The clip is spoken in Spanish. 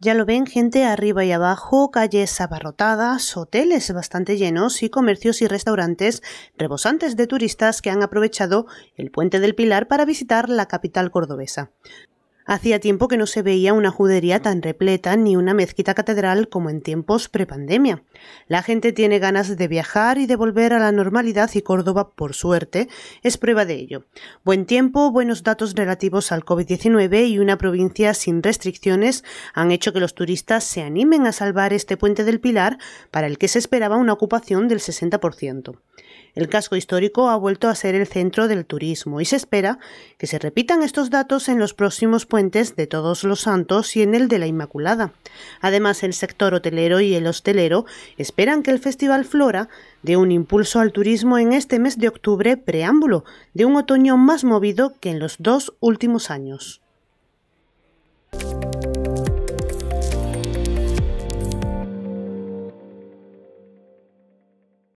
Ya lo ven, gente arriba y abajo, calles abarrotadas, hoteles bastante llenos y comercios y restaurantes rebosantes de turistas que han aprovechado el puente del Pilar para visitar la capital cordobesa. Hacía tiempo que no se veía una judería tan repleta ni una mezquita catedral como en tiempos prepandemia. La gente tiene ganas de viajar y de volver a la normalidad y Córdoba, por suerte, es prueba de ello. Buen tiempo, buenos datos relativos al COVID-19 y una provincia sin restricciones han hecho que los turistas se animen a salvar este puente del Pilar para el que se esperaba una ocupación del 60%. El casco histórico ha vuelto a ser el centro del turismo y se espera que se repitan estos datos en los próximos puentes de Todos los Santos y en el de la Inmaculada. Además, el sector hotelero y el hostelero esperan que el Festival Flora dé un impulso al turismo en este mes de octubre, preámbulo de un otoño más movido que en los dos últimos años.